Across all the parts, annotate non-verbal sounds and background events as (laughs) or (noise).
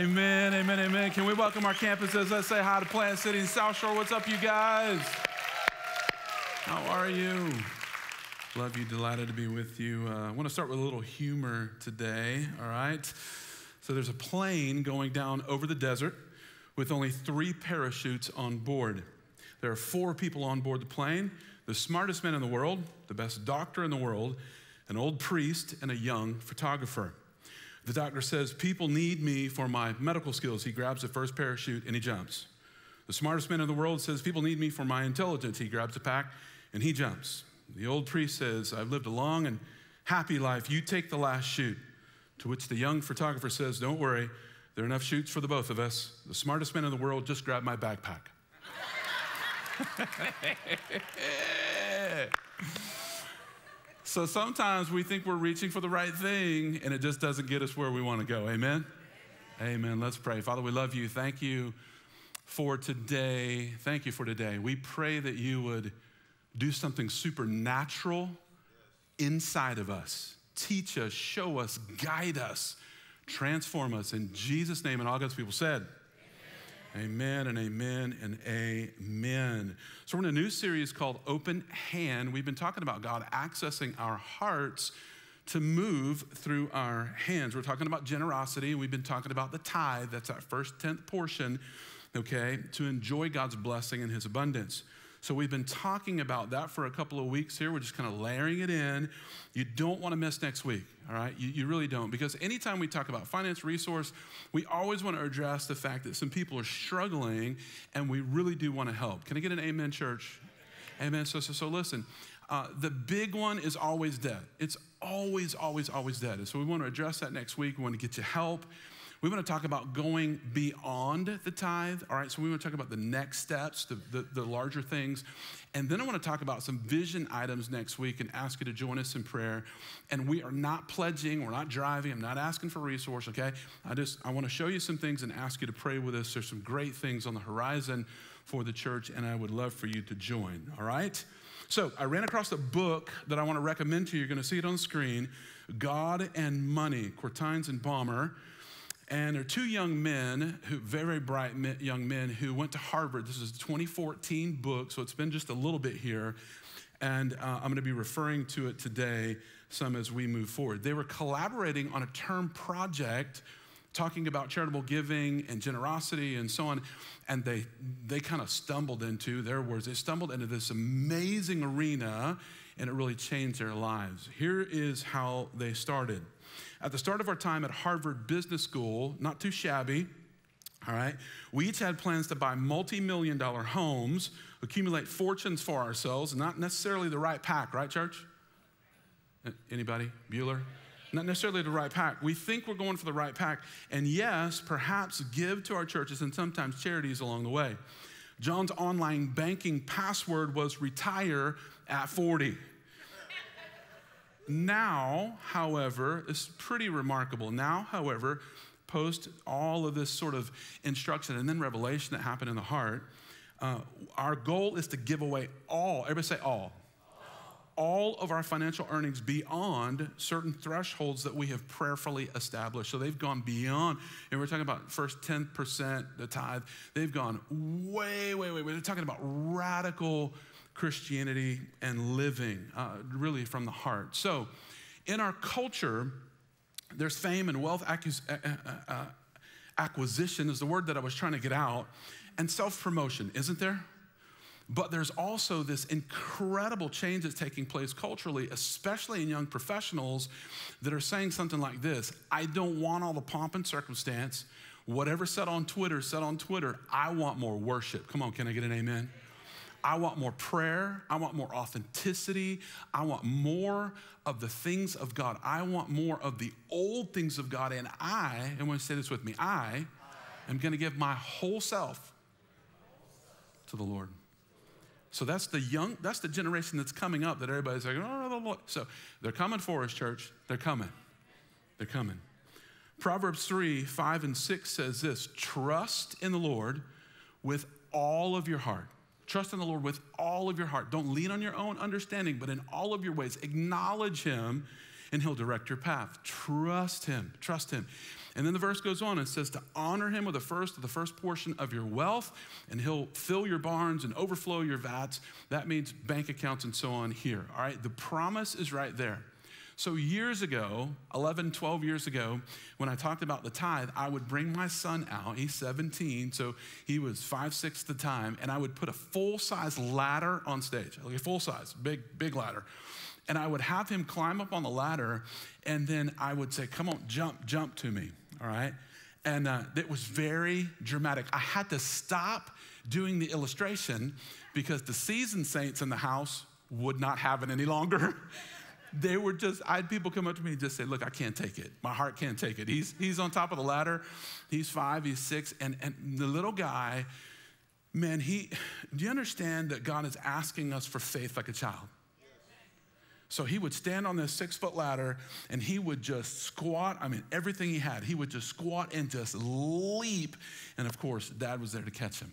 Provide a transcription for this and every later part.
Amen, amen, amen. Can we welcome our campuses? Let's say hi to Plant City and South Shore. What's up, you guys? How are you? Love you, delighted to be with you. Uh, I want to start with a little humor today, all right? So there's a plane going down over the desert with only three parachutes on board. There are four people on board the plane the smartest man in the world, the best doctor in the world, an old priest, and a young photographer. The doctor says, People need me for my medical skills. He grabs the first parachute and he jumps. The smartest man in the world says, People need me for my intelligence. He grabs a pack and he jumps. The old priest says, I've lived a long and happy life. You take the last chute. To which the young photographer says, Don't worry, there are enough chutes for the both of us. The smartest man in the world just grabbed my backpack. (laughs) (laughs) So sometimes we think we're reaching for the right thing and it just doesn't get us where we want to go. Amen? Amen. Let's pray. Father, we love you. Thank you for today. Thank you for today. We pray that you would do something supernatural inside of us. Teach us, show us, guide us, transform us. In Jesus' name, and all God's people said, Amen and amen and amen. So, we're in a new series called Open Hand. We've been talking about God accessing our hearts to move through our hands. We're talking about generosity. We've been talking about the tithe. That's that first tenth portion, okay, to enjoy God's blessing and his abundance. So we've been talking about that for a couple of weeks here. We're just kind of layering it in. You don't want to miss next week, all right? You, you really don't. Because anytime we talk about finance resource, we always want to address the fact that some people are struggling and we really do want to help. Can I get an amen, church? Amen. So, so, so listen, uh, the big one is always debt. It's always, always, always debt. And so we want to address that next week. We want to get you help. We want to talk about going beyond the tithe. All right, so we want to talk about the next steps, the, the, the, larger things. And then I want to talk about some vision items next week and ask you to join us in prayer. And we are not pledging, we're not driving, I'm not asking for resource, okay? I just, I want to show you some things and ask you to pray with us. There's some great things on the horizon for the church, and I would love for you to join, all right? So I ran across a book that I want to recommend to you. You're going to see it on the screen God and Money, Cortines and Baumer. And there are two young men, who, very bright young men, who went to Harvard. This is a 2014 book, so it's been just a little bit here. And uh, I'm going to be referring to it today some as we move forward. They were collaborating on a term project talking about charitable giving and generosity and so on. And they, they kind of stumbled into, their words, they stumbled into this amazing arena and it really changed their lives. Here is how they started. At the start of our time at Harvard Business School, not too shabby, all right, we each had plans to buy multi million dollar homes, accumulate fortunes for ourselves, not necessarily the right pack, right, church? Anybody? Bueller? Not necessarily the right pack. We think we're going for the right pack, and yes, perhaps give to our churches and sometimes charities along the way. John's online banking password was retire at 40. Now, however, it's pretty remarkable. Now, however, post all of this sort of instruction and then revelation that happened in the heart, uh, our goal is to give away all, everybody say all, all of our financial earnings beyond certain thresholds that we have prayerfully established. So they've gone beyond, and we're talking about first 10%, the tithe, they've gone way, way, way. They're talking about radical Christianity and living, uh, really from the heart. So, in our culture, there's fame and wealth uh, uh, uh, acquisition, is the word that I was trying to get out, and self promotion, isn't there? But there's also this incredible change that's taking place culturally, especially in young professionals that are saying something like this I don't want all the pomp and circumstance. Whatever said on Twitter, said on Twitter. I want more worship. Come on, can I get an amen? I want more prayer. I want more authenticity. I want more of the things of God. I want more of the old things of God. And I, and when to say this with me, I am going to give my whole self to the Lord. So that's the young, that's the generation that's coming up that everybody's like, oh, the Lord. so they're coming for us, church. They're coming. They're coming. Proverbs 3, 5, and 6 says this trust in the Lord with all of your heart Trust in the Lord with all of your heart. Don't lean on your own understanding, but in all of your ways, acknowledge Him, and he'll direct your path. Trust him, trust him. And then the verse goes on and says to honor him with the first of the first portion of your wealth, and he'll fill your barns and overflow your vats. That means bank accounts and so on here. All right, the promise is right there. So, years ago, 11, 12 years ago, when I talked about the tithe, I would bring my son out. He's 17, so he was five, six at the time, and I would put a full size ladder on stage, like a full size, big, big ladder. And I would have him climb up on the ladder, and then I would say, Come on, jump, jump to me, all right? And uh, it was very dramatic. I had to stop doing the illustration because the seasoned saints in the house would not have it any longer. (laughs) they were just, I had people come up to me and just say, Look, I can't take it. My heart can't take it. He's, he's on top of the ladder. He's five, he's six. And, and the little guy, man, he, do you understand that God is asking us for faith like a child? So he would stand on this six foot ladder and he would just squat. I mean, everything he had, he would just squat and just leap. And of course, dad was there to catch him.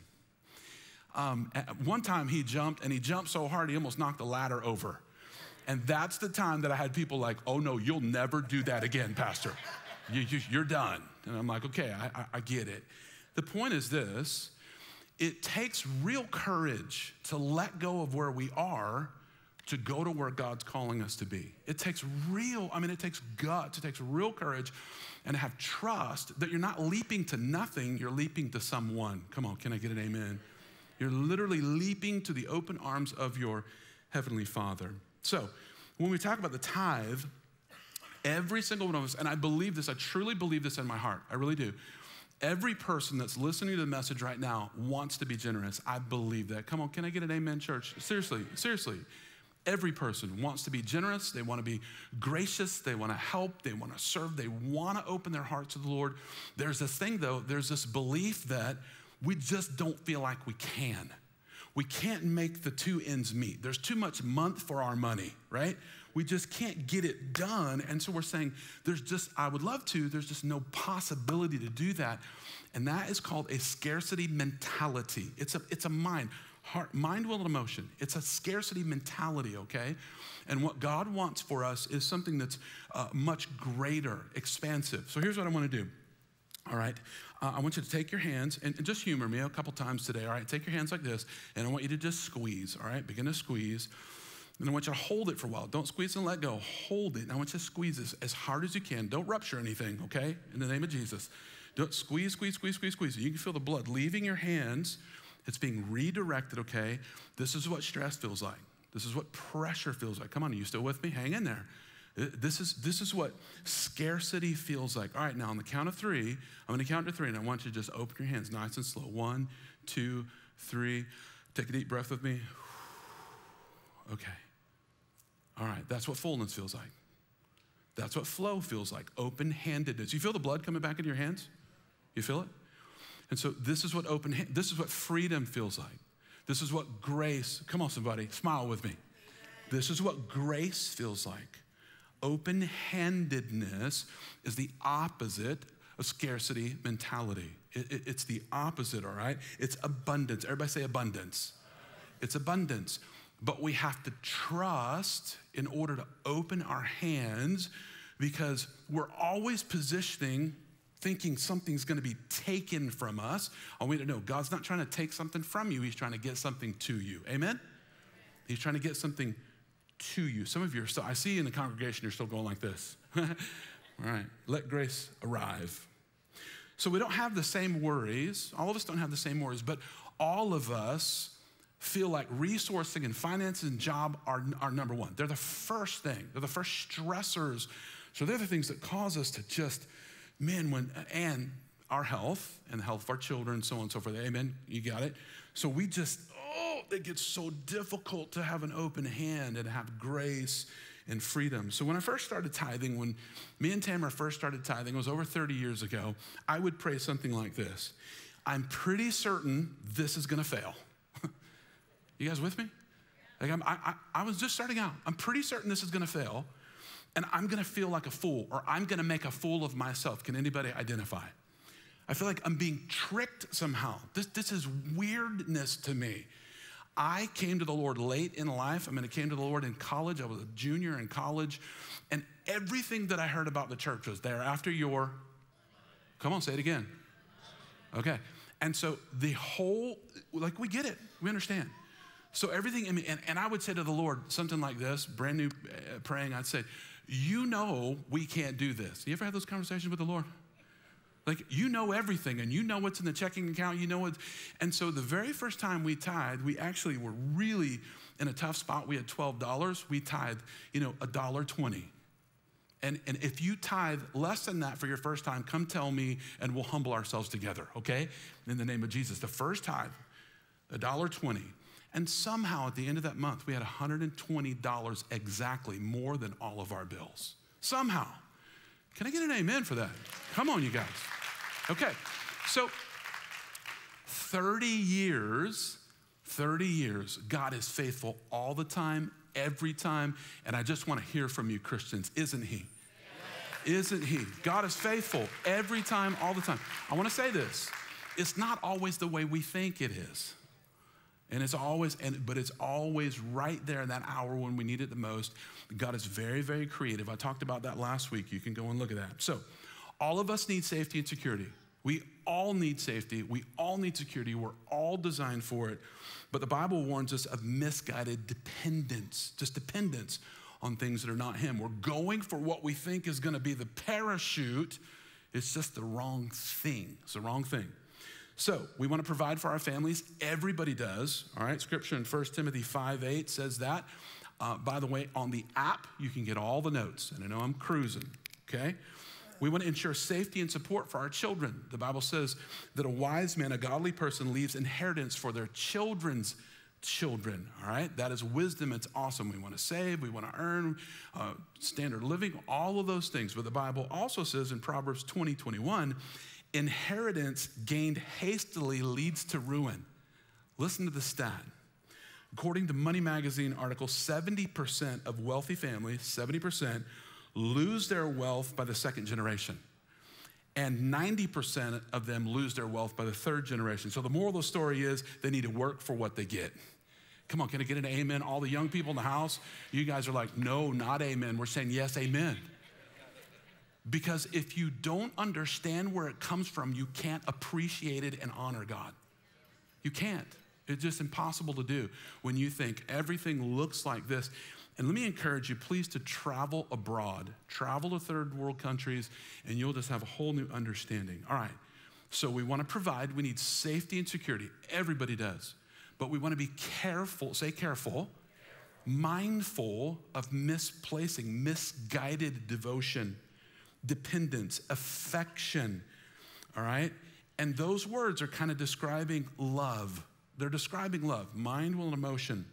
Um, one time he jumped and he jumped so hard he almost knocked the ladder over. And that's the time that I had people like, oh no, you'll never do that again, Pastor. You, are you, done. And I'm like, okay, I, I, I get it. The point is this it takes real courage to let go of where we are to go to where God's calling us to be. It takes real, I mean, it takes guts, it takes real courage and have trust that you're not leaping to nothing, you're leaping to someone. Come on, can I get an amen? You're literally leaping to the open arms of your Heavenly Father. So, when we talk about the tithe, every single one of us, and I believe this, I truly believe this in my heart, I really do. Every person that's listening to the message right now wants to be generous. I believe that. Come on, can I get an amen, church? Seriously, seriously. Every person wants to be generous. They want to be gracious. They want to help. They want to serve. They want to open their hearts to the Lord. There's this thing, though, there's this belief that we just don't feel like we can we can't make the two ends meet. There's too much month for our money, right? We just can't get it done. And so we're saying, there's just, I would love to, there's just no possibility to do that. And that is called a scarcity mentality. It's a, it's a mind, heart, mind, will, and emotion. It's a scarcity mentality, okay? And what God wants for us is something that's uh, much greater, expansive. So here's what I want to do. All right. Uh, I want you to take your hands and, and, just humor me a couple times today. All right. Take your hands like this, and I want you to just squeeze. All right. Begin to squeeze. And I want you to hold it for a while. Don't squeeze and let go. Hold it. And I want you to squeeze this as hard as you can. Don't rupture anything, okay? In the name of Jesus. Don't squeeze, squeeze, squeeze, squeeze, squeeze. You can feel the blood leaving your hands. It's being redirected, okay? This is what stress feels like. This is what pressure feels like. Come on, are you still with me? Hang in there. This is, this is what scarcity feels like. All right, now on the count of three, I'm going to count to three, and I want you to just open your hands nice and slow. One, two, three. Take a deep breath with me. Okay. All right, that's what fullness feels like. That's what flow feels like, open handedness. You feel the blood coming back into your hands? You feel it? And so this is what open this is what freedom feels like. This is what grace, come on somebody, smile with me. This is what grace feels like. Open handedness is the opposite of scarcity mentality. It, it, it's the opposite, all right? It's abundance. Everybody say abundance. It's abundance. But we have to trust in order to open our hands because we're always positioning thinking something's going to be taken from us. I want you to know God's not trying to take something from you, He's trying to get something to you. Amen? He's trying to get something to you. Some of you are still, I see in the congregation, you're still going like this. (laughs) All right, let grace arrive. So we don't have the same worries. All of us don't have the same worries, but all of us feel like resourcing and finances and job are, are number one. They're the first thing, they're the first stressors. So they're the things that cause us to just, man, when, and our health and the health of our children, so on and so forth. Amen. You got it. So we just, it gets so difficult to have an open hand and have grace and freedom. So when I first started tithing, when me and Tamara first started tithing, it was over 30 years ago, I would pray something like this I'm pretty certain this is gonna fail. (laughs) you guys with me? Like I, I, I was just starting out. I'm pretty certain this is gonna fail, and I'm gonna feel like a fool, or I'm gonna make a fool of myself. Can anybody identify? I feel like I'm being tricked somehow. This, this is weirdness to me. I came to the Lord late in life. I mean, I came to the Lord in college. I was a junior in college. And everything that I heard about the church was there after your, come on, say it again. Okay. And so the whole, like, we get it, we understand. So everything, and, and I would say to the Lord something like this, brand new uh, praying, I'd say, You know we can't do this. You ever had those conversations with the Lord? Like, you know everything and you know what's in the checking account, you know what. And so the very first time we tithe, we actually were really in a tough spot. We had $12. We tithe, you know, a dollar 20. And, and if you tithe less than that for your first time, come tell me and we'll humble ourselves together, okay? In the name of Jesus. The first tithe, a dollar 20. And somehow at the end of that month, we had $120 exactly more than all of our bills. Somehow. Can I get an amen for that? Come on, you guys. Okay, so 30 years, 30 years, God is faithful all the time, every time. And I just want to hear from you, Christians, isn't He? Isn't He? God is faithful every time, all the time. I want to say this it's not always the way we think it is. And it's always, and, but it's always right there in that hour when we need it the most. God is very, very creative. I talked about that last week. You can go and look at that. So, all of us need safety and security. We all need safety. We all need security. We're all designed for it. But the Bible warns us of misguided dependence, just dependence on things that are not Him. We're going for what we think is going to be the parachute. It's just the wrong thing. It's the wrong thing. So we want to provide for our families. Everybody does. All right. Scripture in 1 Timothy 5 8 says that. Uh, by the way, on the app, you can get all the notes. And I know I'm cruising. Okay. We want to ensure safety and support for our children. The Bible says that a wise man, a godly person, leaves inheritance for their children's children. All right, that is wisdom. It's awesome. We want to save, we want to earn, uh, standard living, all of those things. But the Bible also says in Proverbs 20 21, inheritance gained hastily leads to ruin. Listen to the stat. According to Money Magazine article, 70% of wealthy families, 70%, lose their wealth by the second generation. And 90% of them lose their wealth by the third generation. So the moral of the story is they need to work for what they get. Come on, can I get an amen? All the young people in the house, you guys are like, no, not amen. We're saying yes, amen. Because if you don't understand where it comes from, you can't appreciate it and honor God. You can't. It's just impossible to do when you think everything looks like this. And let me encourage you, please, to travel abroad. Travel to third world countries, and you'll just have a whole new understanding. All right, so we want to provide, we need safety and security. Everybody does. But we want to be careful, say careful, mindful of misplacing, misguided devotion, dependence, affection. All right? And those words are kind of describing love. They're describing love, mind, will, and emotion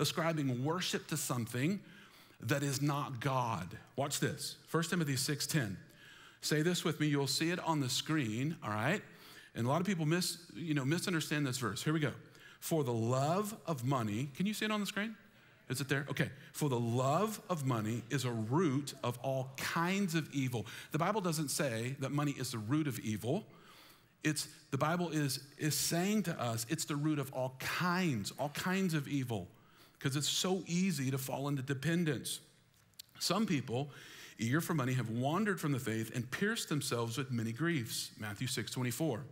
ascribing worship to something that is not God. Watch this 1 Timothy 6:10. Say this with me, you'll see it on the screen, all right? And a lot of people miss, you know, misunderstand this verse. Here we go. For the love of money, can you see it on the screen? Is it there? Okay. For the love of money is a root of all kinds of evil. The Bible doesn't say that money is the root of evil. It's the Bible is is saying to us it's the root of all kinds, all kinds of evil because it's so easy to fall into dependence. Some people, eager for money, have wandered from the faith and pierced themselves with many griefs. Matthew 6 24.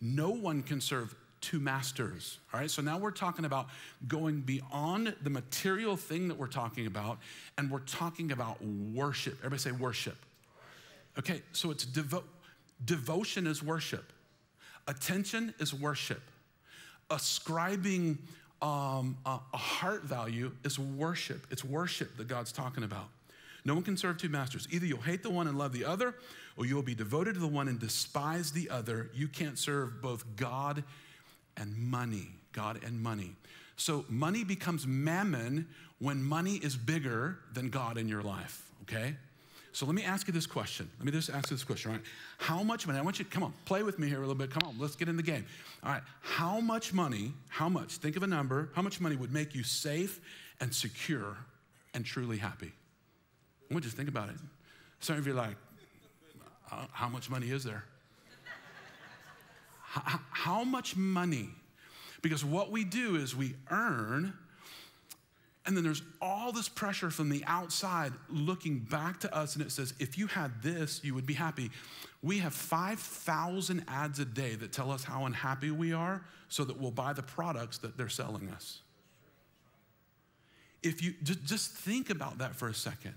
No one can serve two masters. All right, so now we're talking about going beyond the material thing that we're talking about, and we're talking about worship. Everybody say worship. Okay, so it's devo- devotion is worship, attention is worship, ascribing um, a, a heart value is worship. It's worship that God's talking about. No one can serve two masters. Either you'll hate the one and love the other, or you'll be devoted to the one and despise the other. You can't serve both God and money. God and money. So money becomes mammon when money is bigger than God in your life, okay? So let me ask you this question. Let me just ask you this question, all right? How much money, I want you to come on, play with me here a little bit. Come on, let's get in the game. All right, how much money, how much, think of a number, how much money would make you safe and secure and truly happy? I want you to think about it. Some of you are like, uh, how much money is there? how, how much money? Because what we do is we earn, and then there's all this pressure from the outside looking back to us, and it says, if you had this, you would be happy. We have 5,000 ads a day that tell us how unhappy we are so that we'll buy the products that they're selling us. If you just, just think about that for a second.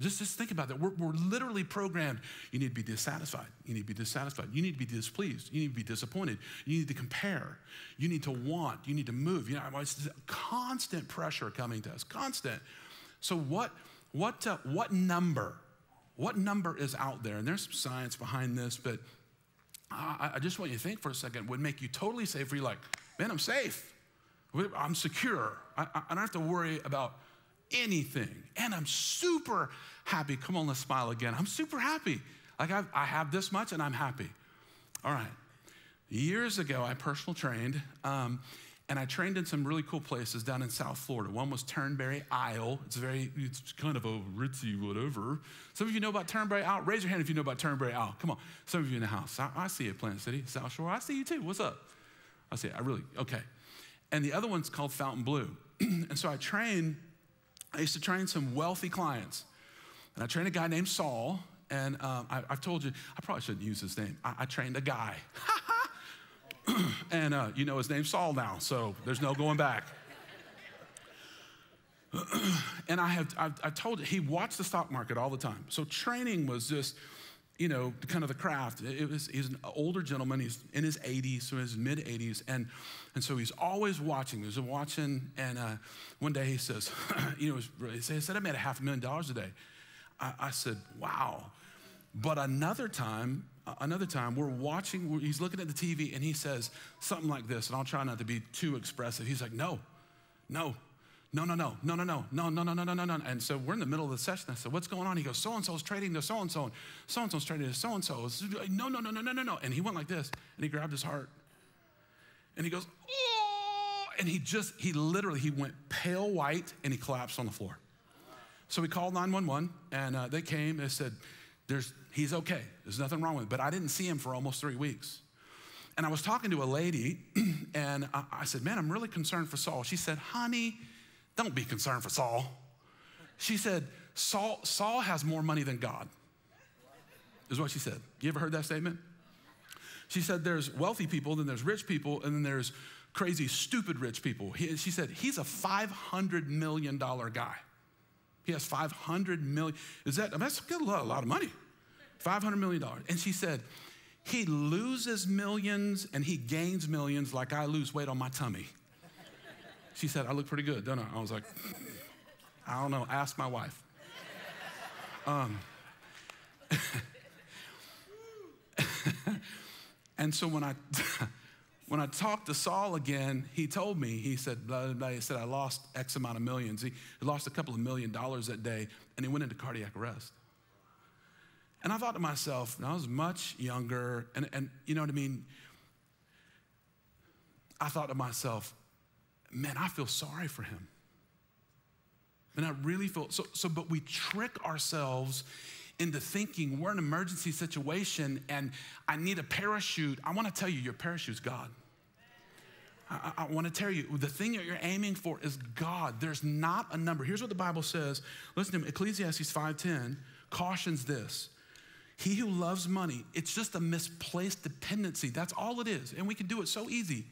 Just, just think about that. We're, we're literally programmed. You need to be dissatisfied. You need to be dissatisfied. You need to be displeased. You need to be disappointed. You need to compare. You need to want. You need to move. You know, it's constant pressure coming to us. Constant. So what, what, uh, what number? What number is out there? And there's some science behind this, but I, I just want you to think for a second. Would make you totally safe. Where you're like, man, I'm safe. I'm secure. I, I don't have to worry about anything. And I'm super happy. Come on, let's smile again. I'm super happy. Like I've, I have this much and I'm happy. All right. Years ago, I personal trained, um, and I trained in some really cool places down in South Florida. One was Turnberry Isle. It's very, it's kind of a ritzy whatever. Some of you know about Turnberry Isle. Raise your hand if you know about Turnberry Isle. Come on. Some of you in the house. I, I see you, Plant City, South Shore. I see you too. What's up? I see. I really, okay. And the other one's called Fontainebleau. (clears throat) and so I trained I used to train some wealthy clients. And I trained a guy named Saul, and um, I, have told you, I probably shouldn't use his name. I, I trained a guy. (laughs) and uh, you know his name's Saul now, so there's no going back. (clears throat) and I have, I've, I told you, he watched the stock market all the time. So training was just, you know, kind of the craft. It was, he's an older gentleman. He's in his 80s, so his mid 80s. And, and so he's always watching. He's watching. And uh, one day he says, you know, he said, I made a half a million dollars a day. I, I said, wow. But another time, another time, we're watching, he's looking at the TV and he says something like this. And I'll try not to be too expressive. He's like, no, no, no, no, no, no, no, no, no, no, no, no, no, no, no. And so we're in the middle of the session. I said, what's going on? He goes, so and so's trading to so and so, so and so's trading to so and so. No, no, no, no, no, no, no. And he went like this, and he grabbed his heart, and he goes, oh, and he just, he literally, he went pale white, and he collapsed on the floor. So we called 911, and uh, they came. They said, "There's, he's okay. There's nothing wrong with him." But I didn't see him for almost three weeks. And I was talking to a lady, (clears throat) and I, I said, "Man, I'm really concerned for Saul." She said, "Honey." Don't be concerned for Saul. She said, Saul, Saul has more money than God, is what she said. You ever heard that statement? She said, There's wealthy people, then there's rich people, and then there's crazy, stupid rich people. He, she said, He's a $500 million guy. He has 500 million. Is that, I mean, that's a lot, a lot of money. $500 million. And she said, He loses millions and he gains millions like I lose weight on my tummy. She said, I look pretty good, don't I? I was like, (laughs) I don't know, ask my wife. Um, (laughs) (laughs) and so when I, (laughs) when I talked to Saul again, he told me, he said, blah, blah, blah. he said, I lost X amount of millions. He, lost a couple of million dollars that day, and he went into cardiac arrest. And I thought to myself, I was much younger, and, and you know what I mean? I thought to myself, man, I feel sorry for him. And I really feel so, so, but we trick ourselves into thinking we're in an emergency situation and I need a parachute. I want to tell you, your parachute's God. I, I, want to tell you, the thing that you're aiming for is God. There's not a number. Here's what the Bible says. Listen to me. Ecclesiastes 5.10 cautions this. He who loves money, it's just a misplaced dependency. That's all it is. And we can do it so easy.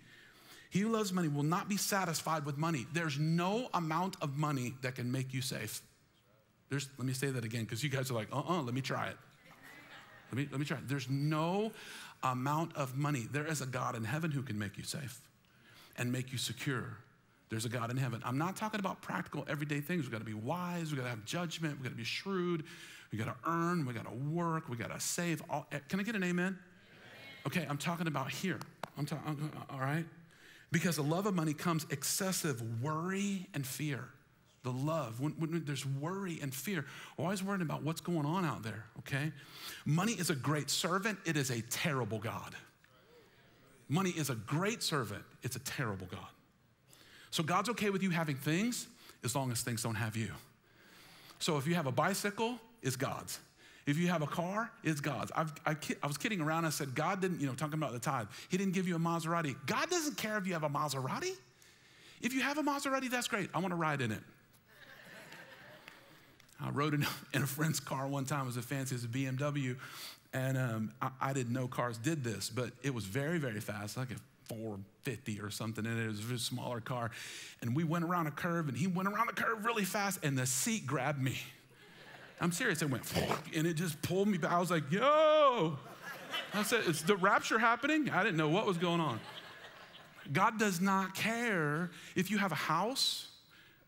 He who loves money will not be satisfied with money. There's no amount of money that can make you safe. There's, let me say that again because you guys are like, uh uh-uh, uh, let me try it. Let me, let me try it. There's no amount of money. There is a God in heaven who can make you safe and make you secure. There's a God in heaven. I'm not talking about practical, everyday things. We've got to be wise. We've got to have judgment. We've got to be shrewd. We've got to earn. We've got to work. We've got to save. All, can I get an amen? Okay, I'm talking about here. I'm talking, all right? Because the love of money comes excessive worry and fear. The love, when, when there's worry and fear, we're always worrying about what's going on out there, okay? Money is a great servant, it is a terrible God. Money is a great servant, it's a terrible God. So God's okay with you having things as long as things don't have you. So if you have a bicycle, it's God's. If you have a car, it's God's. I've, I, I was kidding around. I said, God didn't, you know, talking about the tithe, He didn't give you a Maserati. God doesn't care if you have a Maserati. If you have a Maserati, that's great. I want to ride in it. I rode in, (laughs) in, a friend's car one time. It was a fancy, it was a BMW. And um, I, I, didn't know cars did this, but it was very, very fast, like a 450 or something. And it was a smaller car. And we went around a curve, and he went around the curve really fast, and the seat grabbed me. I'm serious. It went, (laughs) and it just pulled me back. I was like, yo. I said, is the rapture happening? I didn't know what was going on. God does not care if you have a house.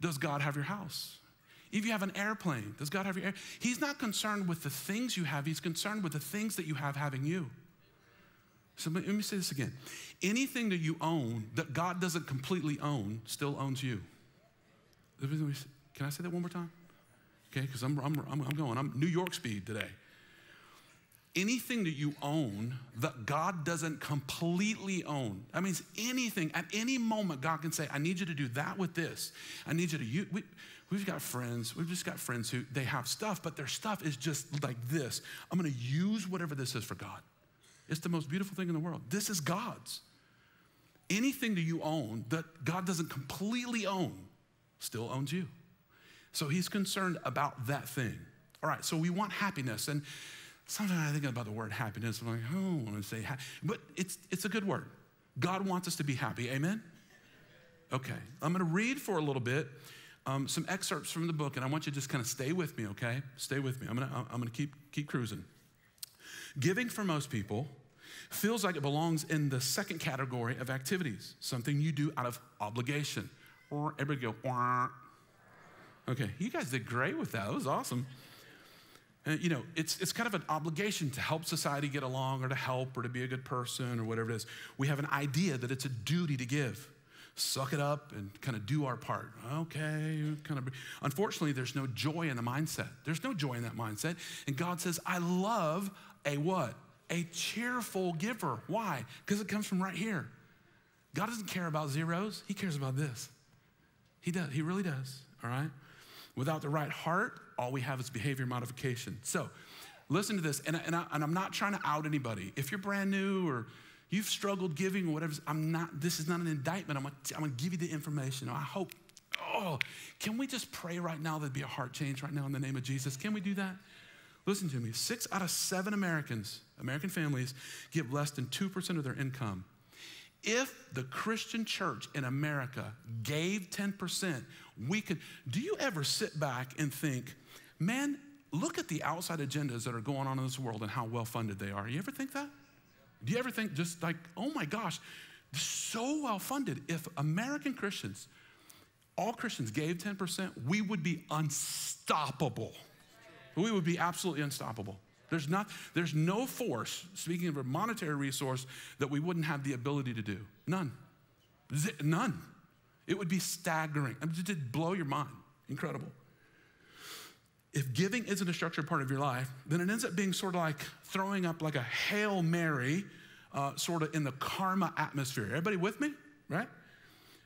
Does God have your house? If you have an airplane, does God have your air? He's not concerned with the things you have, He's concerned with the things that you have having you. So let me say this again. Anything that you own that God doesn't completely own still owns you. Can I say that one more time? okay? Because I'm, I'm, I'm, going, I'm New York speed today. Anything that you own that God doesn't completely own, that means anything, at any moment, God can say, I need you to do that with this. I need you to use, we've got friends, we've just got friends who they have stuff, but their stuff is just like this. I'm gonna use whatever this is for God. It's the most beautiful thing in the world. This is God's. Anything that you own that God doesn't completely own still owns you. So he's concerned about that thing. All right, so we want happiness. And sometimes I think about the word happiness. I'm like, oh, I don't want to say happy. But it's, it's a good word. God wants us to be happy. Amen? Okay, I'm going to read for a little bit um, some excerpts from the book, and I want you to just kind of stay with me, okay? Stay with me. I'm to I'm to keep, keep cruising. Giving for most people feels like it belongs in the second category of activities, something you do out of obligation. Or everybody go, Wah. Okay, you guys did great with that. That was awesome. And, you know, it's, it's kind of an obligation to help society get along or to help or to be a good person or whatever it is. We have an idea that it's a duty to give. Suck it up and kind of do our part. Okay, kind of. Unfortunately, there's no joy in the mindset. There's no joy in that mindset. And God says, I love a what? A cheerful giver. Why? Because it comes from right here. God doesn't care about zeros, He cares about this. He does. He really does. All right? Without the right heart, all we have is behavior modification. So, listen to this, and, and, I, am not trying to out anybody. If you're brand new or you've struggled giving or whatever, I'm not, this is not an indictment. I'm gonna, I'm gonna give you the information. I hope, oh, can we just pray right now there'd be a heart change right now in the name of Jesus? Can we do that? Listen to me. Six out of seven Americans, American families, give less than 2% of their income. If the Christian church in America gave 10%, we could. Do you ever sit back and think, man, look at the outside agendas that are going on in this world and how well funded they are? You ever think that? Do you ever think just like, oh my gosh, so well funded? If American Christians, all Christians gave 10%, we would be unstoppable. We would be absolutely unstoppable. There's, not, there's no force, speaking of a monetary resource, that we wouldn't have the ability to do. None. None. It would be staggering. I mean, it would blow your mind. Incredible. If giving isn't a structured part of your life, then it ends up being sort of like throwing up like a Hail Mary, uh, sort of in the karma atmosphere. Everybody with me? Right?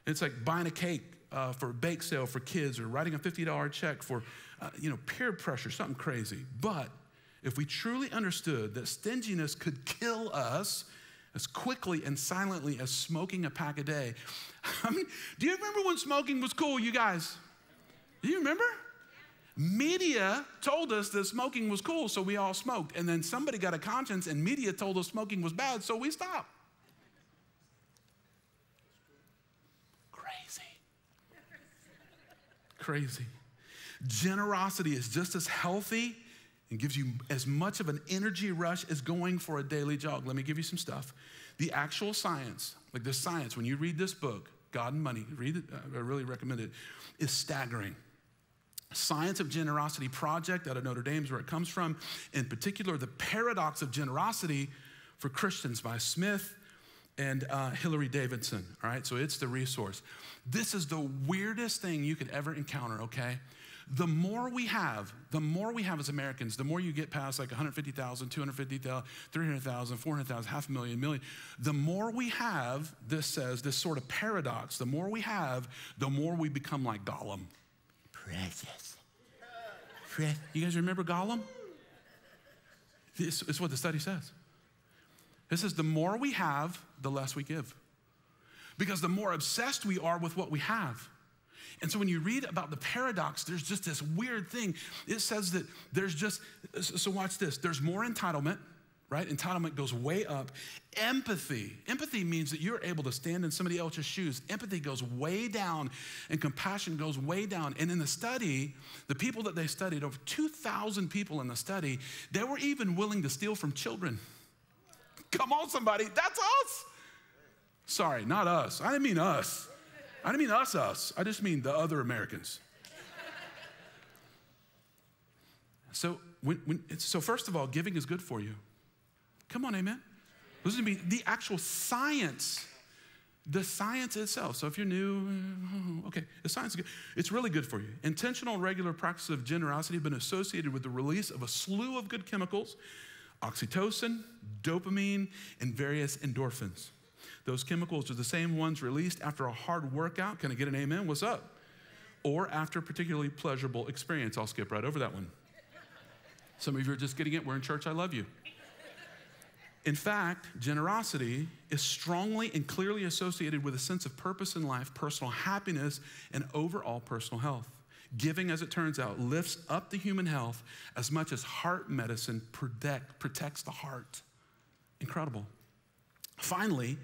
It's like buying a cake uh, for a bake sale for kids or writing a $50 check for, uh, you know, peer pressure, something crazy. But if we truly understood that stinginess could kill us, as quickly and silently as smoking a pack a day. (laughs) I mean, do you remember when smoking was cool, you guys? Do you remember? Media told us that smoking was cool, so we all smoked. And then somebody got a conscience, and media told us smoking was bad, so we stopped. Crazy. Crazy. Generosity is just as healthy and gives you as much of an energy rush as going for a daily jog. Let me give you some stuff. The actual science, like the science, when you read this book, God and Money, read it, uh, I really recommend it, is staggering. Science of Generosity Project out of Notre Dame is where it comes from. In particular, the paradox of generosity for Christians by Smith and uh, Hilary Davidson. All right, so it's the resource. This is the weirdest thing you could ever encounter, okay? the more we have, the more we have as Americans, the more you get past like 150,000, 250,000, 300,000, 400,000, half a million, million, the more we have, this says, this sort of paradox, the more we have, the more we become like Gollum. Precious. You guys remember Gollum? This is what the study says. It says the more we have, the less we give. Because the more obsessed we are with what we have. And so when you read about the paradox, there's just this weird thing. It says that there's just, so watch this, there's more entitlement right? Entitlement goes way up. Empathy. Empathy means that you're able to stand in somebody else's shoes. Empathy goes way down, and compassion goes way down. And in the study, the people that they studied, over 2,000 people in the study, they were even willing to steal from children. Come on, somebody, that's us. Sorry, not us. I didn't mean us. I didn't mean us, us. I just mean the other Americans. So, when, when, so first of all, giving is good for you. Come on, amen. Listen to me, the actual science, the science itself. So if you're new, (laughs) okay, the science is good. It's really good for you. Intentional, regular practice of generosity have been associated with the release of a slew of good chemicals oxytocin, dopamine, and various endorphins. Those chemicals are the same ones released after a hard workout. Can I get an amen? What's up? Or after a particularly pleasurable experience. I'll skip right over that one. Some of you are just getting it. We're in church. I love you. In fact, generosity is strongly and clearly associated with a sense of purpose in life, personal happiness, and overall personal health. Giving, as it turns out, lifts up the human health as much as heart medicine protect, protects the heart. Incredible. Finally,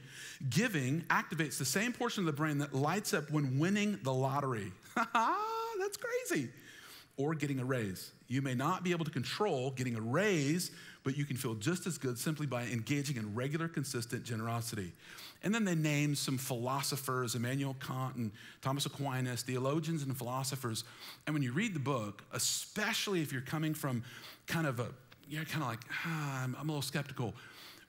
giving activates the same portion of the brain that lights up when winning the lottery. (laughs) That's crazy. Or getting a raise. You may not be able to control getting a raise but you can feel just as good simply by engaging in regular, consistent generosity. And then they name some philosophers, Immanuel Kant and Thomas Aquinas, theologians and philosophers. And when you read the book, especially if you're coming from kind of a, you're kind of like, ah, I'm, I'm a little skeptical.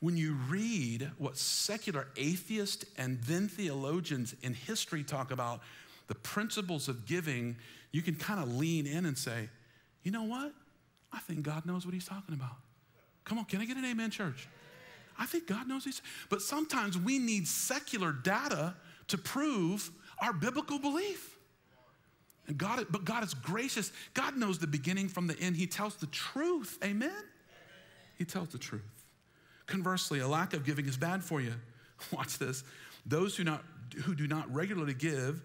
When you read what secular atheists and then theologians in history talk about the principles of giving, you can kind of lean in and say, you know what? I think God knows what he's talking about. Come on, can I get an amen, church? I think God knows these. But sometimes we need secular data to prove our biblical belief. And God, but God is gracious. God knows the beginning from the end. He tells the truth. Amen? He tells the truth. Conversely, a lack of giving is bad for you. (laughs) Watch this. Those who, not, who do not regularly give,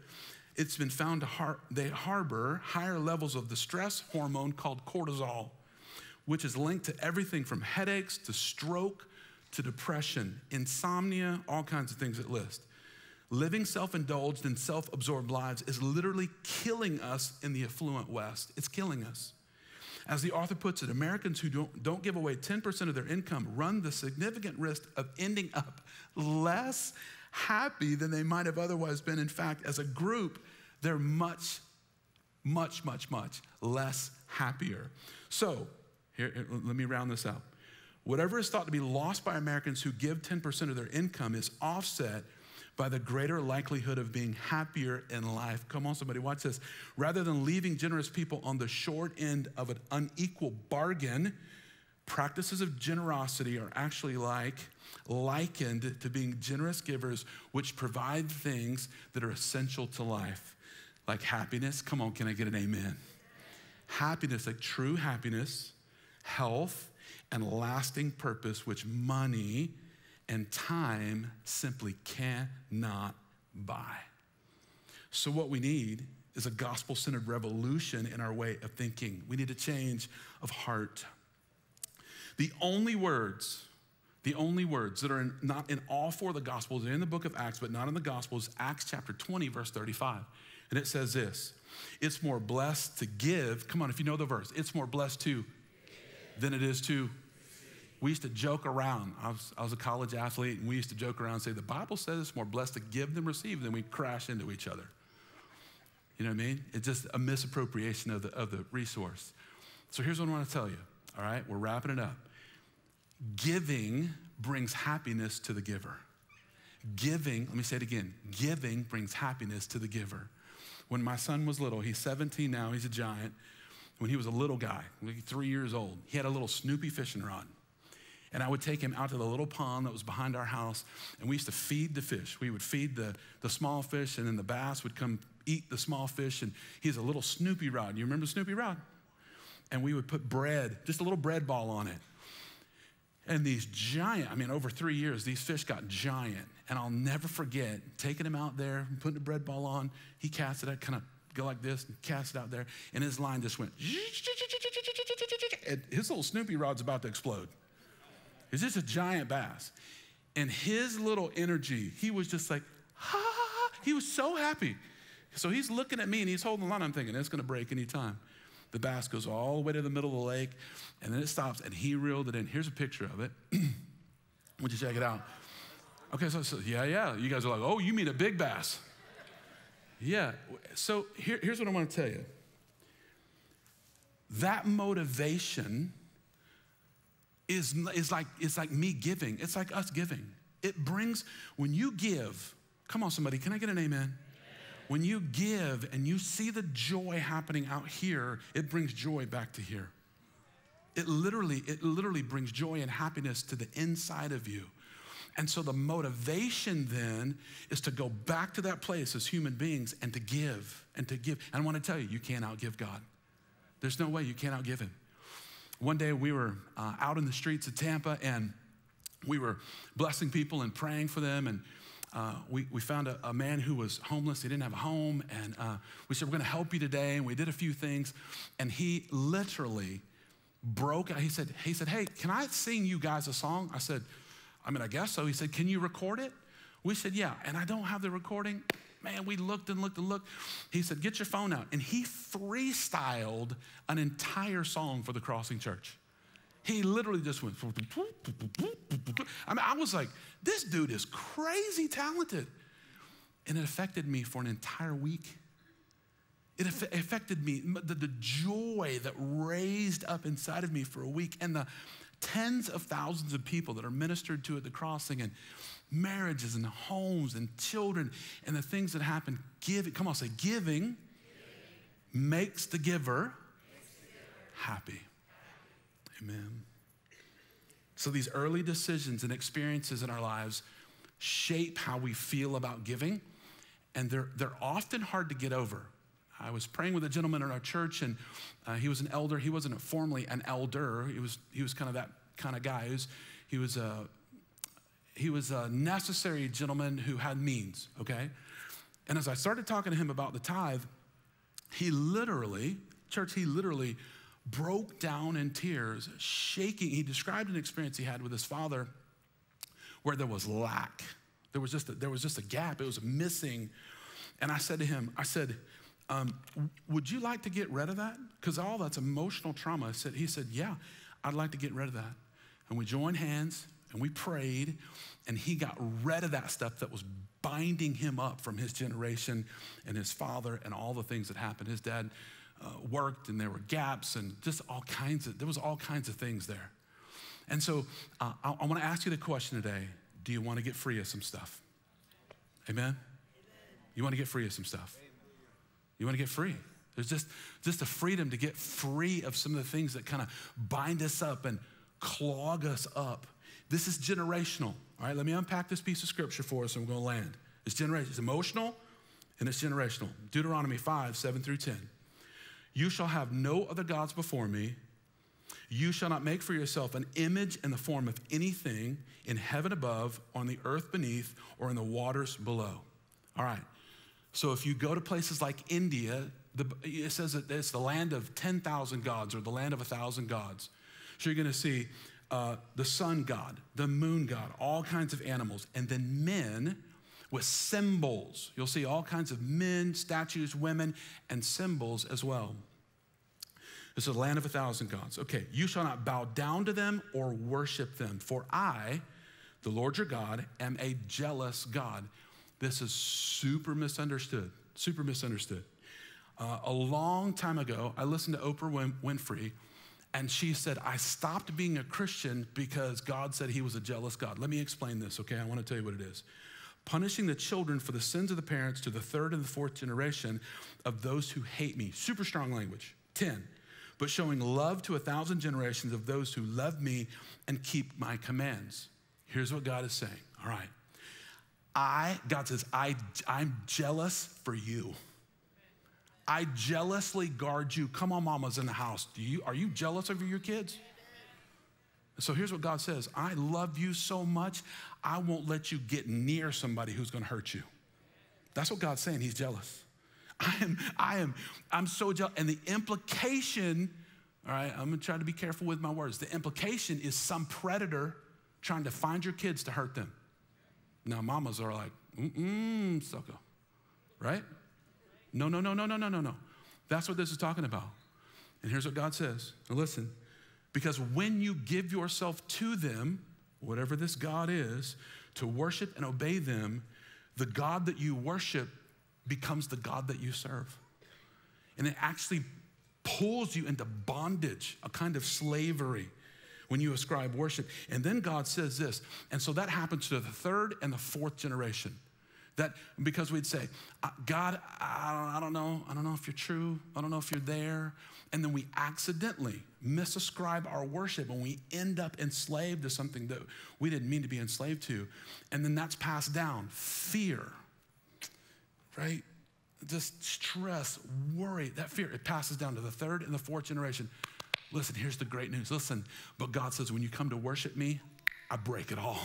it's been found to har- they harbor higher levels of the stress hormone called cortisol which is linked to everything from headaches to stroke to depression, insomnia, all kinds of things it lists. Living self indulged and self absorbed lives is literally killing us in the affluent West. It's killing us. As the author puts it, Americans who don't, don't give away 10% of their income run the significant risk of ending up less happy than they might have otherwise been. In fact, as a group, they're much, much, much, much less happier. So, here, let me round this out. Whatever is thought to be lost by Americans who give 10% of their income is offset by the greater likelihood of being happier in life. Come on, somebody, watch this. Rather than leaving generous people on the short end of an unequal bargain, practices of generosity are actually like likened to being generous givers, which provide things that are essential to life, like happiness. Come on, can I get an amen? Happiness, like true happiness health, and lasting purpose, which money and time simply cannot buy. So, what we need is a gospel centered revolution in our way of thinking. We need a change of heart. The only words, the only words that are in, not in all four of the gospels, they're in the book of Acts, but not in the gospels, Acts chapter 20, verse 35. And it says this It's more blessed to give. Come on, if you know the verse, it's more blessed to than it is to. We used to joke around. I was, I was a college athlete, and we used to joke around and say, The Bible says it's more blessed to give than receive, than we crash into each other. You know what I mean? It's just a misappropriation of the, of the resource. So here's what I want to tell you, all right? We're wrapping it up. Giving brings happiness to the giver. Giving, let me say it again giving brings happiness to the giver. When my son was little, he's 17 now, he's a giant when he was a little guy, three years old. He had a little Snoopy fishing rod. And I would take him out to the little pond that was behind our house, and we used to feed the fish. We would feed the, the small fish, and then the bass would come eat the small fish. And he has a little Snoopy rod. You remember Snoopy rod? And we would put bread, just a little bread ball on it. And these giant, I mean, over three years, these fish got giant. And I'll never forget taking him out there, putting a bread ball on. He cast it kind of go like this, and cast it out there. And his line just went, his little Snoopy rod's about to explode. It's just a giant bass. And his little energy, he was just like, ha, he was so happy. So he's looking at me and he's holding the line. I'm thinking, it's going to break any time. The bass goes all the way to the middle of the lake and then it stops and he reeled it in. Here's a picture of it. (clears throat) Would you check it out? Okay, so, so, yeah, yeah. You guys are like, oh, you mean a big bass? Yeah. So here, here's what I want to tell you that motivation is, is like it's like me giving. It's like us giving. It brings when you give. Come on, somebody. Can I get an amen? When you give and you see the joy happening out here, it brings joy back to here. It literally, it literally brings joy and happiness to the inside of you. And so the motivation then is to go back to that place as human beings and to give and to give. And I want to tell you, you can't outgive God. There's no way you can't outgive Him. One day we were uh, out in the streets of Tampa and we were blessing people and praying for them. And uh, we, we found a, a, man who was homeless. He didn't have a home. And uh, we said, We're going to help you today. And we did a few things. And he literally broke out. He said, he said, Hey, can I sing you guys a song? I said, I mean, I guess so. He said, Can you record it? We said, Yeah. And I don't have the recording. Man, we looked and looked and looked. He said, Get your phone out. And he freestyled an entire song for the Crossing Church. He literally just went. I mean, I was like, this dude is crazy talented. And it affected me for an entire week. It affected me, the, the joy that raised up inside of me for a week, and the tens of thousands of people that are ministered to at the crossing, and marriages, and homes, and children, and the things that happen. Giving, come on, say, giving, giving. Makes, the giver makes the giver happy. Amen. So these early decisions and experiences in our lives shape how we feel about giving, and they're, they're often hard to get over. I was praying with a gentleman in our church, and uh, he was an elder. He wasn't formally an elder. He was, he was kind of that kind of guy. He was, he was, a, he was a necessary gentleman who had means, okay? And as I started talking to him about the tithe, he literally, church, he literally broke down in tears, shaking. He described an experience he had with his father where there was lack. There was just a, there was just a gap. It was missing. And I said to him, I said, um, would you like to get rid of that? Because all that's emotional trauma. Said, he said, yeah, I'd like to get rid of that. And we joined hands and we prayed, and he got rid of that stuff that was binding him up from his generation and his father and all the things that happened. His dad uh, worked and there were gaps and just all kinds of, there was all kinds of things there. And so uh, I, I want to ask you the question today do you want to get free of some stuff? Amen? Amen. You want to get free of some stuff? Amen. You want to get free? There's just, just a freedom to get free of some of the things that kind of bind us up and clog us up. This is generational. All right, let me unpack this piece of scripture for us and we're going to land. It's generational, it's emotional, and it's generational. Deuteronomy 5, 7 through 10. You shall have no other gods before me. You shall not make for yourself an image in the form of anything in heaven above, on the earth beneath, or in the waters below. All right. So if you go to places like India, the, it says that it's the land of 10,000 gods or the land of a thousand gods. So you're going to see uh, the sun god, the moon god, all kinds of animals, and then men with symbols. You'll see all kinds of men, statues, women, and symbols as well. This is the land of a thousand gods. Okay, you shall not bow down to them or worship them, for I, the Lord your God, am a jealous God. This is super misunderstood, super misunderstood. Uh, a long time ago, I listened to Oprah Win- Winfrey, and she said, I stopped being a Christian because God said he was a jealous God. Let me explain this, okay? I want to tell you what it is punishing the children for the sins of the parents to the third and the fourth generation of those who hate me. Super strong language. 10. But showing love to a thousand generations of those who love me and keep my commands. Here's what God is saying. All right. I, God says, I, I'm jealous for you. I jealously guard you. Come on, mamas in the house. Do you, are you jealous of your kids? So here's what God says I love you so much, I won't let you get near somebody who's gonna hurt you. That's what God's saying. He's jealous. I am, I am, I'm so jealous. And the implication, all right, I'm gonna try to be careful with my words. The implication is some predator trying to find your kids to hurt them. Now, mamas are like, mm-mm, sucker, right? No, no, no, no, no, no, no, no. That's what this is talking about. And here's what God says. Now listen, because when you give yourself to them, whatever this God is, to worship and obey them, the God that you worship becomes the God that you serve. And it actually pulls you into bondage, a kind of slavery when you ascribe worship. And then God says this, and so that happens to the third and the fourth generation. That because we'd say, uh, God, I don't know, I don't know if you're true, I don't know if you're there. And then we accidentally misascribe our worship and we end up enslaved to something that we didn't mean to be enslaved to. And then that's passed down fear, right? Just stress, worry, that fear, it passes down to the third and the fourth generation. Listen, here's the great news. Listen, but God says, when you come to worship me, I break it all.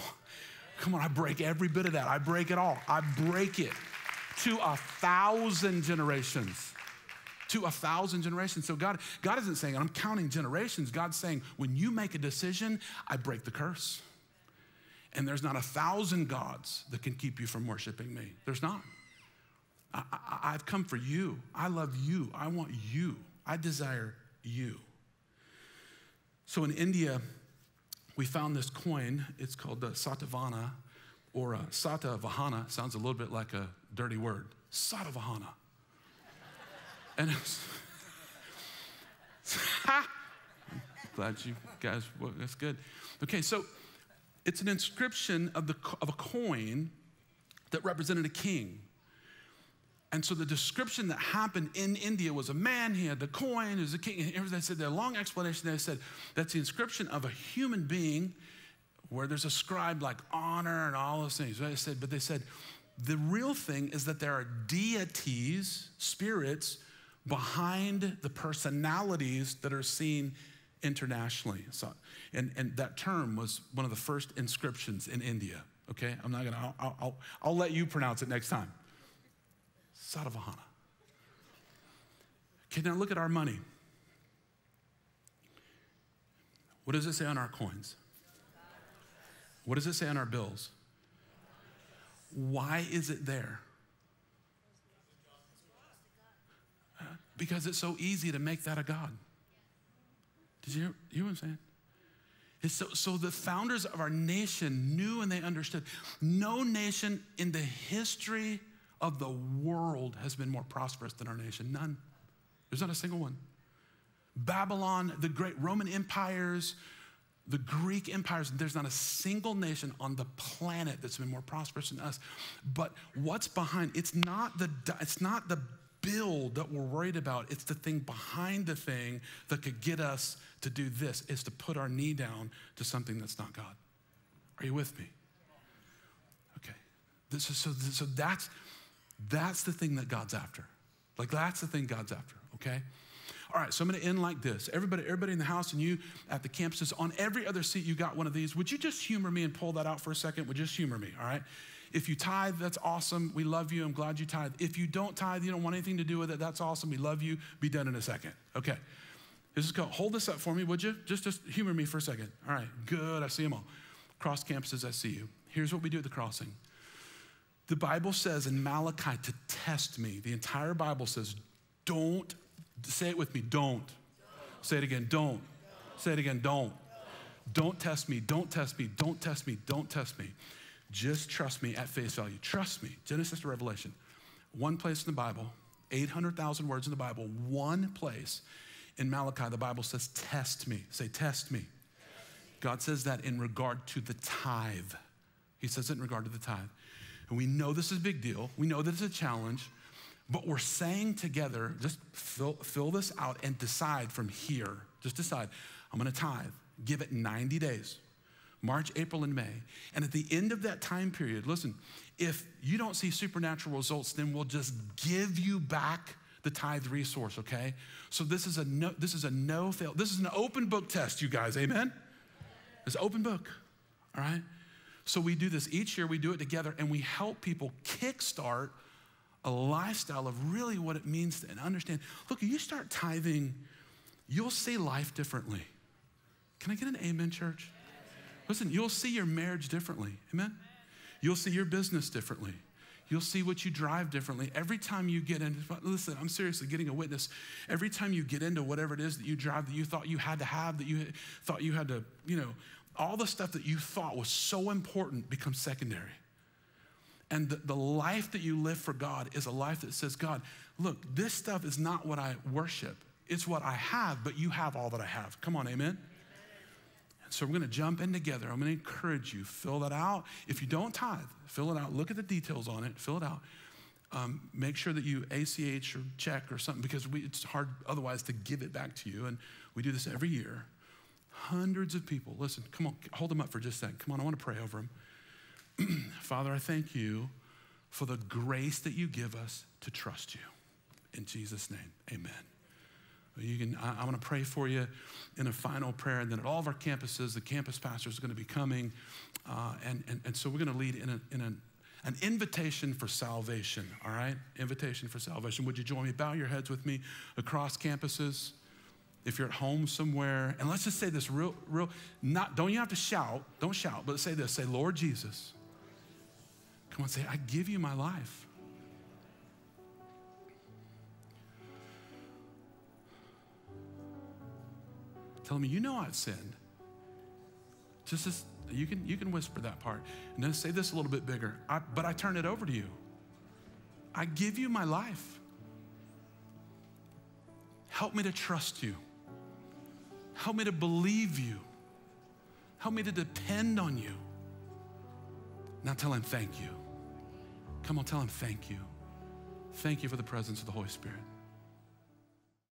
Come on, I break every bit of that. I break it all. I break it to a thousand generations. To a thousand generations. So God, God isn't saying, I'm counting generations. God's saying, when you make a decision, I break the curse. And there's not a thousand gods that can keep you from worshiping me. There's not. I, I've come for you. I love you. I want you. I desire you. So in India, we found this coin. It's called the Satavana or a Satavahana. Sounds a little bit like a dirty word. Satavahana. And it's, (laughs) glad you guys, well, that's good. Okay, so it's an inscription of, the, of a coin that represented a king. And so the description that happened in India was a man, he had the coin, he was a king. And they said, the long explanation, they said, that's the inscription of a human being where there's ascribed like honor and all those things. They said, but they said, the real thing is that there are deities, spirits, behind the personalities that are seen internationally. So, and, and that term was one of the first inscriptions in India. Okay, I'm not gonna, I'll, I'll, I'll let you pronounce it next time. Sadavahana. Okay, now look at our money. What does it say on our coins? What does it say on our bills? Why is it there? Because it's so easy to make that a God. Did you hear, you what I'm saying? So, so the founders of our nation knew and they understood. No nation in the history of the world has been more prosperous than our nation. None. There's not a single one. Babylon, the great Roman empires, the Greek empires, there's not a single nation on the planet that's been more prosperous than us. But what's behind, it's not the, it's not the build that we're worried about. It's the thing behind the thing that could get us to do this, is to put our knee down to something that's not God. Are you with me? Okay. This is, so, so that's, that's the thing that God's after. Like that's the thing God's after, okay? All right, so I'm gonna end like this. Everybody, everybody in the house and you at the campuses, on every other seat you got one of these. Would you just humor me and pull that out for a second? Would you just humor me, all right? If you tithe, that's awesome. We love you. I'm glad you tithe. If you don't tithe, you don't want anything to do with it, that's awesome. We love you. Be done in a second. Okay. This is go. Hold this up for me, would you? Just, just humor me for a second. All right, good. I see them all. Cross campuses, I see you. Here's what we do at the crossing. The Bible says in Malachi to test me. The entire Bible says, don't, say it with me, don't. don't. Say it again, don't. don't. Say it again, don't. don't. Don't test me, don't test me, don't test me, don't test me. Just trust me at face value. Trust me. Genesis to Revelation. One place in the Bible, 800,000 words in the Bible, one place in Malachi, the Bible says, test me. Say, test me. God says that in regard to the tithe. He says it in regard to the tithe. And we know this is a big deal. We know that it's a challenge. But we're saying together, just fill, fill this out and decide from here. Just decide, I'm gonna tithe. Give it 90 days March, April, and May. And at the end of that time period, listen, if you don't see supernatural results, then we'll just give you back the tithe resource, okay? So this is a no, this is a no fail. This is an open book test, you guys, amen? It's open book, all right? So we do this each year, we do it together, and we help people kickstart a lifestyle of really what it means to and understand. Look, you start tithing, you'll see life differently. Can I get an amen, church? Listen, you'll see your marriage differently. Amen? You'll see your business differently. You'll see what you drive differently. Every time you get into, listen, I'm seriously getting a witness. Every time you get into whatever it is that you drive that you thought you had to have, that you thought you had to, you know, all the stuff that you thought was so important becomes secondary. And the, the life that you live for God is a life that says, God, look, this stuff is not what I worship. It's what I have, but you have all that I have. Come on, amen? So we're going to jump in together. I'm going to encourage you. Fill that out. If you don't tithe, fill it out. Look at the details on it. Fill it out. Um, make sure that you ACH or check or something because we, it's hard otherwise to give it back to you. And we do this every year. Hundreds of people. Listen, come on, hold them up for just a second. Come on, I want to pray over them. (clears throat) Father, I thank you for the grace that you give us to trust you. In Jesus' name, amen. You can, I, I want to pray for you in a final prayer. And then at all of our campuses, the campus pastors are going to be coming. Uh, and, and, and so we're going to lead in, a, in a, an invitation for salvation, all right? Invitation for salvation. Would you join me? Bow your heads with me across campuses. If you're at home somewhere, and let's just say this real, real, not, don't you have to shout, don't shout, but say this say, Lord Jesus. Come on, say, I give you my life. Tell me, You know I've sinned. Just as you can, you can whisper that part. And then say this a little bit bigger. I, but I turn it over to you. I give you my life. Help me to trust you. Help me to believe you. Help me to depend on you. Now tell him thank you. Come on, tell him thank you. Thank you for the presence of the Holy Spirit.